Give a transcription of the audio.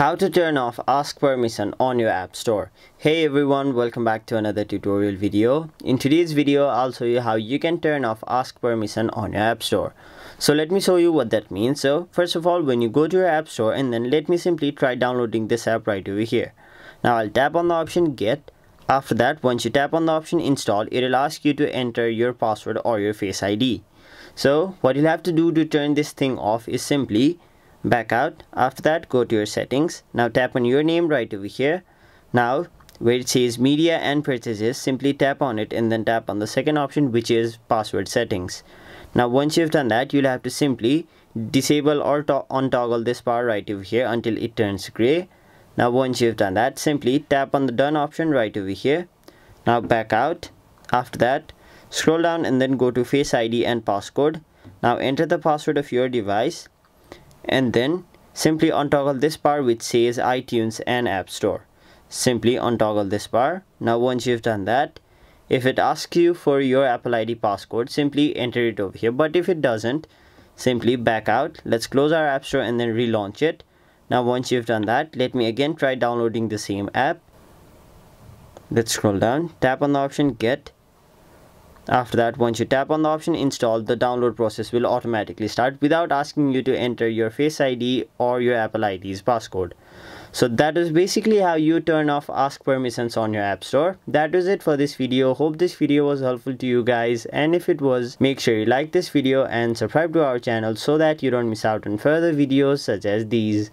How to turn off ask permission on your app store. Hey everyone, welcome back to another tutorial video. In today's video, I'll show you how you can turn off ask permission on your app store. So let me show you what that means. So first of all, when you go to your app store and then let me simply try downloading this app right over here. Now I'll tap on the option get. After that, once you tap on the option install, it'll ask you to enter your password or your face ID. So what you'll have to do to turn this thing off is simply back out. After that go to your settings. Now tap on your name right over here. Now where it says media and purchases simply tap on it and then tap on the second option which is password settings. Now once you've done that you'll have to simply disable or to untoggle this bar right over here until it turns gray. Now once you've done that simply tap on the done option right over here. Now back out. After that scroll down and then go to face id and passcode. Now enter the password of your device and then simply untoggle this bar which says iTunes and App Store. Simply untoggle this bar. Now once you've done that, if it asks you for your Apple ID passcode, simply enter it over here. But if it doesn't, simply back out. Let's close our App Store and then relaunch it. Now once you've done that, let me again try downloading the same app. Let's scroll down, tap on the option get after that, once you tap on the option install, the download process will automatically start without asking you to enter your Face ID or your Apple ID's passcode. So that is basically how you turn off ask permissions on your app store. That is it for this video. Hope this video was helpful to you guys and if it was, make sure you like this video and subscribe to our channel so that you don't miss out on further videos such as these.